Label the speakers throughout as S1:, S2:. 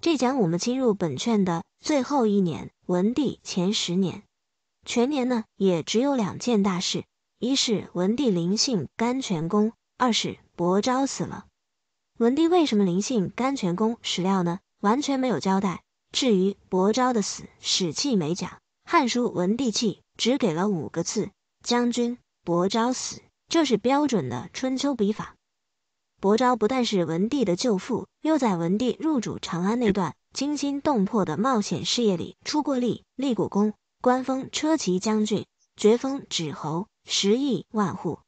S1: 这讲我们进入本卷的最后一年，文帝前十年，全年呢也只有两件大事：一是文帝临幸甘泉宫，二是伯昭死了。文帝为什么临幸甘泉宫？史料呢完全没有交代。至于伯昭的死，《史记》没讲，《汉书·文帝纪》只给了五个字：将军伯昭死。这是标准的春秋笔法。伯昭不但是文帝的舅父，又在文帝入主长安那段惊心动魄的冒险事业里出过力，立过功，官封车骑将军，爵封止侯，十亿万户。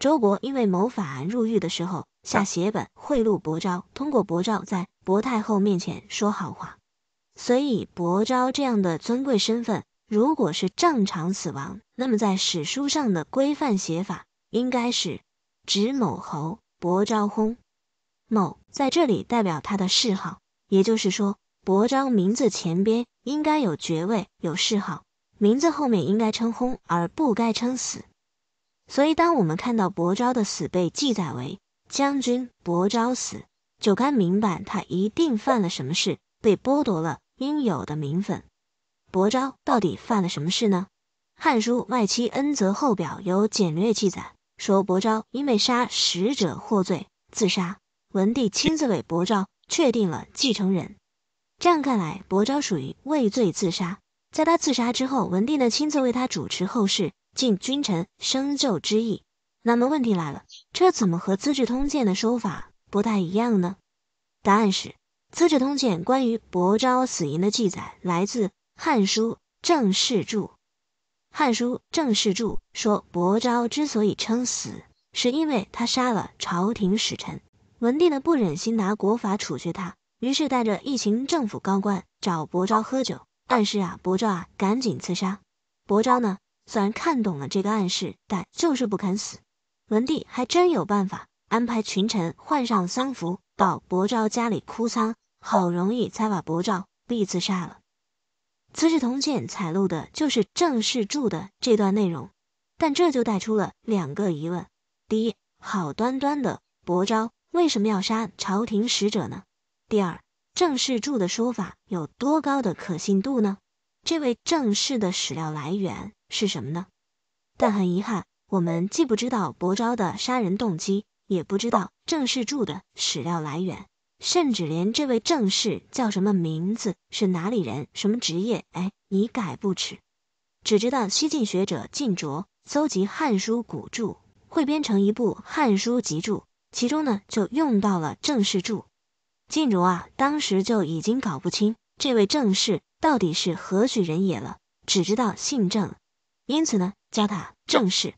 S1: 周勃因为谋反入狱的时候，下血本贿赂伯昭，通过伯昭在伯太后面前说好话。所以伯昭这样的尊贵身份，如果是正常死亡，那么在史书上的规范写法。应该是指某侯伯昭薨，某在这里代表他的谥号，也就是说，伯昭名字前边应该有爵位、有谥号，名字后面应该称薨，而不该称死。所以，当我们看到伯昭的死被记载为将军伯昭死，就该明白他一定犯了什么事，被剥夺了应有的名分。伯昭到底犯了什么事呢？《汉书·外戚恩泽后表》有简略记载。说伯昭因为杀使者获罪自杀，文帝亲自为伯昭确定了继承人。这样看来，伯昭属于畏罪自杀。在他自杀之后，文帝呢亲自为他主持后事，尽君臣生救之意。那么问题来了，这怎么和《资治通鉴》的说法不太一样呢？答案是，《资治通鉴》关于伯昭死因的记载来自《汉书·正事注》。《汉书·正事注》说，伯昭之所以称死，是因为他杀了朝廷使臣。文帝呢不忍心拿国法处决他，于是带着一群政府高官找伯昭喝酒，暗示啊伯昭啊赶紧自杀。伯昭呢虽然看懂了这个暗示，但就是不肯死。文帝还真有办法，安排群臣换上丧服到伯昭家里哭丧，好容易才把伯昭逼自杀了。《资治通鉴》采录的就是郑世注的这段内容，但这就带出了两个疑问：第一，好端端的伯昭为什么要杀朝廷使者呢？第二，郑世注的说法有多高的可信度呢？这位郑氏的史料来源是什么呢？但很遗憾，我们既不知道伯昭的杀人动机，也不知道郑世注的史料来源。甚至连这位正室叫什么名字、是哪里人、什么职业，哎，你改不迟。只知道西晋学者晋卓搜集《汉书》古注，汇编成一部《汉书集注》，其中呢就用到了正氏注。晋卓啊，当时就已经搞不清这位正氏到底是何许人也了，只知道姓郑，因此呢叫他郑氏。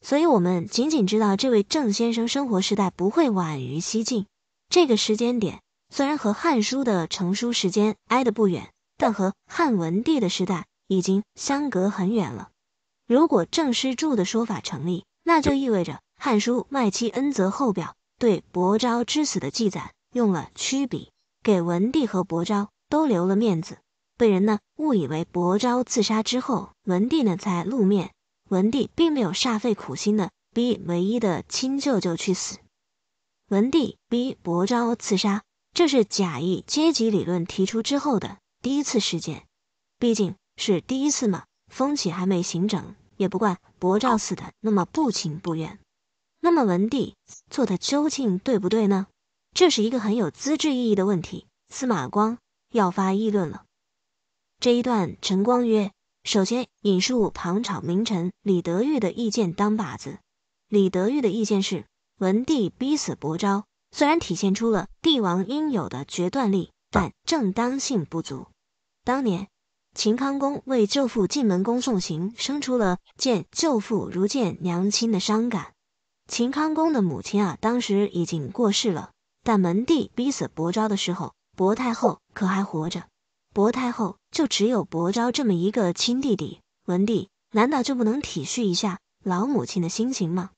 S1: 所以我们仅仅知道这位郑先生生活时代不会晚于西晋。这个时间点虽然和《汉书》的成书时间挨得不远，但和汉文帝的时代已经相隔很远了。如果郑师柱的说法成立，那就意味着《汉书·外戚恩泽后表》对伯昭之死的记载用了曲笔，给文帝和伯昭都留了面子，被人呢误以为伯昭自杀之后，文帝呢才露面。文帝并没有煞费苦心的逼唯一的亲舅舅去死。文帝逼伯昭刺杀，这是假意阶级理论提出之后的第一次事件，毕竟是第一次嘛，风气还没形成，也不怪伯昭死的那么不情不愿。那么文帝做的究竟对不对呢？这是一个很有资质意义的问题。司马光要发议论了。这一段，陈光曰：首先引述唐朝名臣李德裕的意见当靶子。李德裕的意见是。文帝逼死伯昭，虽然体现出了帝王应有的决断力，但正当性不足。当年秦康公为舅父晋文公送行，生出了见舅父如见娘亲的伤感。秦康公的母亲啊，当时已经过世了，但文帝逼死伯昭的时候，伯太后可还活着。伯太后就只有伯昭这么一个亲弟弟，文帝难道就不能体恤一下老母亲的心情吗？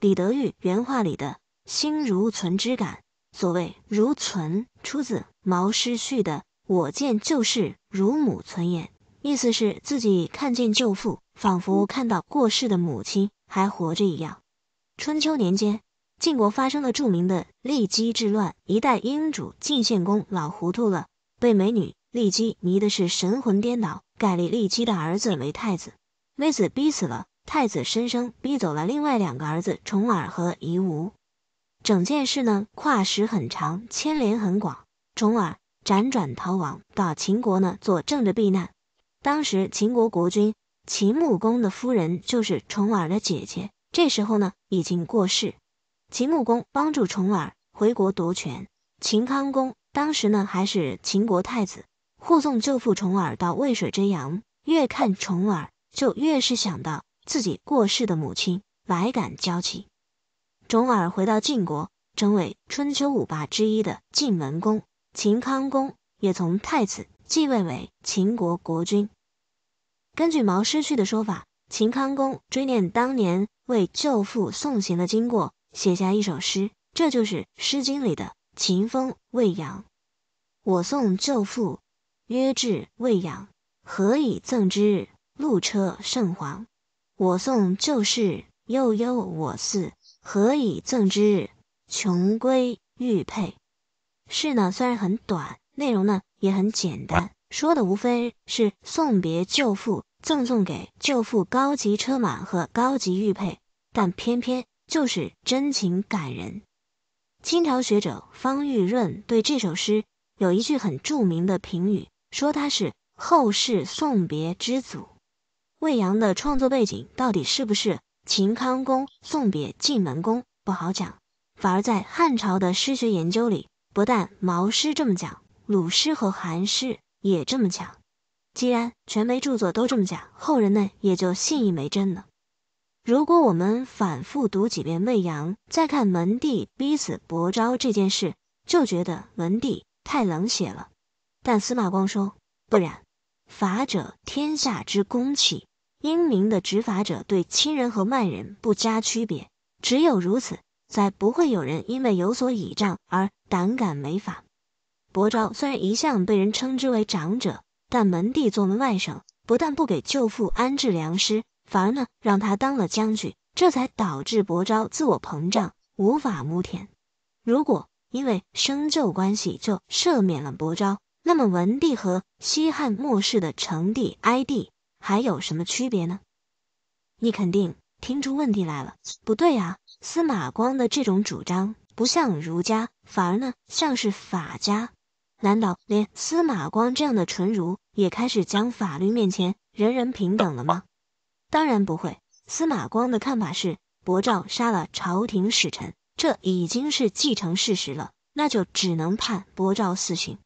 S1: 李德裕原话里的“心如存之感”，所谓“如存”，出自《毛诗序》的“我见旧事如母存焉”，意思是自己看见舅父，仿佛看到过世的母亲还活着一样。春秋年间，晋国发生了著名的骊姬之乱，一代英主晋献公老糊涂了，被美女骊姬迷的是神魂颠倒，改立骊姬的儿子为太子，为此逼死了太子申生，逼走了另外两个儿子重耳和夷吾。整件事呢，跨时很长，牵连很广。重耳辗转逃亡到秦国呢，做政治避难。当时秦国国君秦穆公的夫人就是重耳的姐姐，这时候呢已经过世。秦穆公帮助重耳回国夺权。秦康公当时呢还是秦国太子，护送舅父重耳到渭水之阳，越看重耳就越是想到自己过世的母亲，百感交集。重耳回到晋国，成为春秋五霸之一的晋文公。秦康公也从太子继位为秦国国君。根据毛诗序的说法，秦康公追念当年为舅父送行的经过，写下一首诗，这就是《诗经》里的《秦风·未央》：“我送舅父，约至未央，何以赠之？路车甚黄。我送旧事，悠悠我思，何以赠之？穷归玉佩。”诗呢虽然很短，内容呢也很简单，说的无非是送别舅父，赠送给舅父高级车马和高级玉佩，但偏偏就是真情感人。清朝学者方玉润对这首诗有一句很著名的评语，说它是后世送别之祖。魏阳的创作背景到底是不是秦康公送别晋文公不好讲，反而在汉朝的诗学研究里。不但毛诗这么讲，鲁诗和韩诗也这么讲。既然全媒著作都这么讲，后人呢也就信以为真了。如果我们反复读几遍《未央》，再看门第逼死伯昭这件事，就觉得门第太冷血了。但司马光说不然，法者天下之公器，英明的执法者对亲人和外人不加区别，只有如此。才不会有人因为有所倚仗而胆敢违法。伯昭虽然一向被人称之为长者，但门第做门外甥，不但不给舅父安置良师，反而呢让他当了将军，这才导致伯昭自我膨胀，无法无天。如果因为生旧关系就赦免了伯昭，那么文帝和西汉末世的成帝、哀帝还有什么区别呢？你肯定听出问题来了，不对啊！司马光的这种主张不像儒家，反而呢像是法家。难道连司马光这样的纯儒也开始将法律面前人人平等了吗？当然不会。司马光的看法是，伯昭杀了朝廷使臣，这已经是既成事实了，那就只能判伯昭死刑。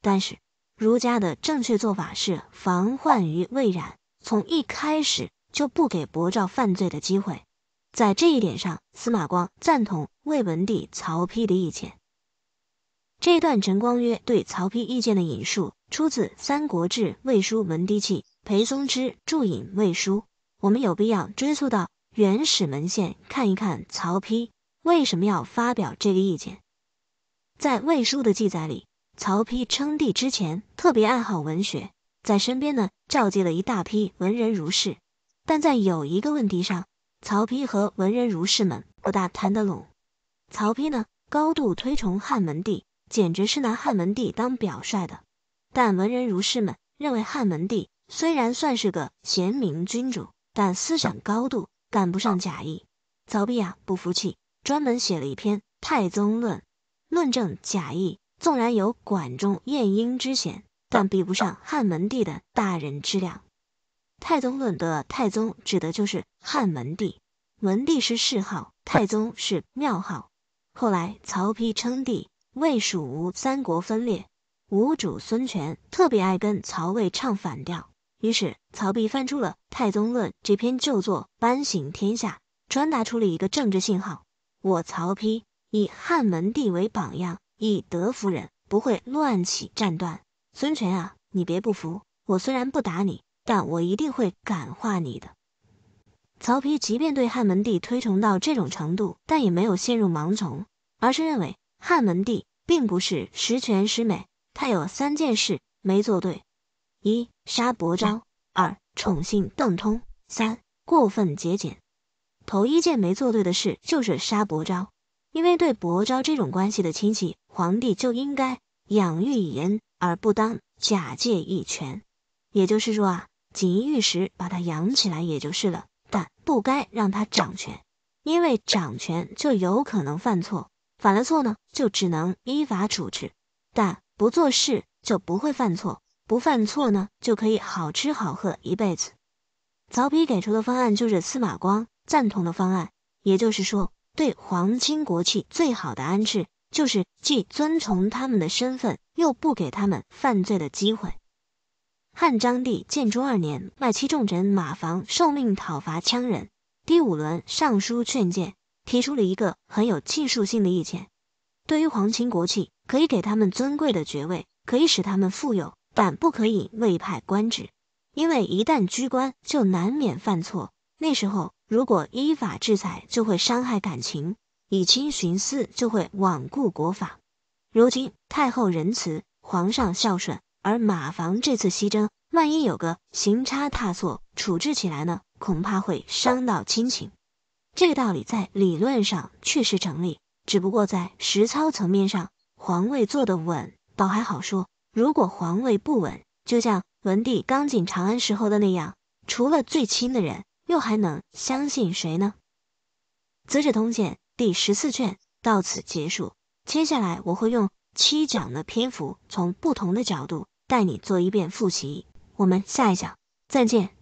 S1: 但是儒家的正确做法是防患于未然，从一开始就不给伯照犯罪的机会。在这一点上，司马光赞同魏文帝曹丕的意见。这段陈光约对曹丕意见的引述，出自《三国志·魏书·文帝纪》，裴松之注引《魏书》。我们有必要追溯到原始文献，看一看曹丕为什么要发表这个意见。在《魏书》的记载里，曹丕称帝之前特别爱好文学，在身边呢召集了一大批文人儒士，但在有一个问题上。曹丕和文人儒士们不大谈得拢。曹丕呢，高度推崇汉文帝，简直是拿汉文帝当表率的。但文人儒士们认为，汉文帝虽然算是个贤明君主，但思想高度赶不上贾谊。曹丕啊，不服气，专门写了一篇《太宗论》，论证贾谊纵然有管仲、晏婴之嫌，但比不上汉文帝的大人之量。太宗论的太宗指的就是汉文帝，文帝是谥号，太宗是庙号。后来曹丕称帝，魏蜀吴三国分裂，吴主孙权特别爱跟曹魏唱反调，于是曹丕翻出了《太宗论》这篇旧作，颁行天下，传达出了一个政治信号：我曹丕以汉文帝为榜样，以德服人，不会乱起战端。孙权啊，你别不服，我虽然不打你。但我一定会感化你的。曹丕即便对汉文帝推崇到这种程度，但也没有陷入盲从，而是认为汉文帝并不是十全十美，他有三件事没做对：一、杀伯昭；二、宠信邓通；三、过分节俭。头一件没做对的事就是杀伯昭。因为对伯昭这种关系的亲戚，皇帝就应该养育以恩，而不当假借一权。也就是说啊，锦衣玉食把他养起来也就是了，但不该让他掌权，因为掌权就有可能犯错，犯了错呢，就只能依法处置，但不做事就不会犯错，不犯错呢，就可以好吃好喝一辈子。曹丕给出的方案就是司马光赞同的方案，也就是说，对皇亲国戚最好的安置，就是既遵从他们的身份，又不给他们犯罪的机会。汉章帝建中二年，外戚重臣马房受命讨伐羌人，第五轮上书劝谏，提出了一个很有技术性的意见：对于皇亲国戚，可以给他们尊贵的爵位，可以使他们富有，但不可以委派官职。因为一旦居官，就难免犯错。那时候如果依法制裁，就会伤害感情；以亲徇私，就会罔顾国法。如今太后仁慈，皇上孝顺，而马房这次西征，万一有个行差踏错，处置起来呢，恐怕会伤到亲情。这个道理在理论上确实成立，只不过在实操层面上，皇位坐得稳倒还好说；如果皇位不稳，就像……文帝刚进长安时候的那样，除了最亲的人，又还能相信谁呢？《资治通鉴》第十四卷到此结束。接下来我会用七讲的篇幅，从不同的角度带你做一遍复习。我们下一讲再见。